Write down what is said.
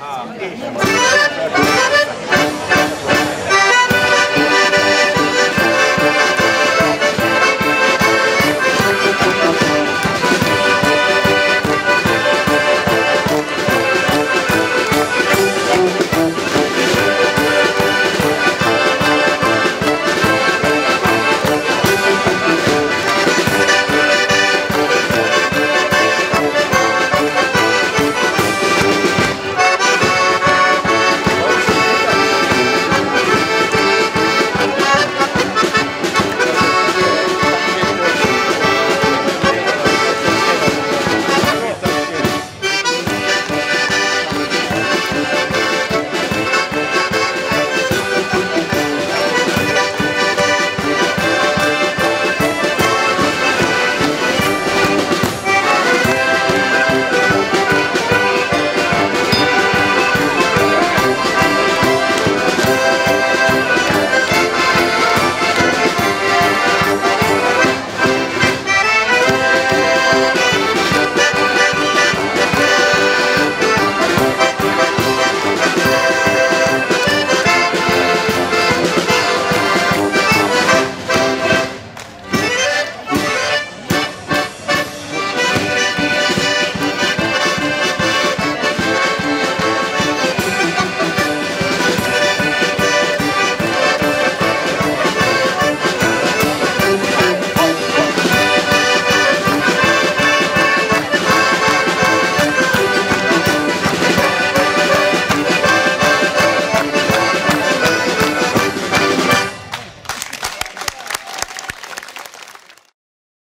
हा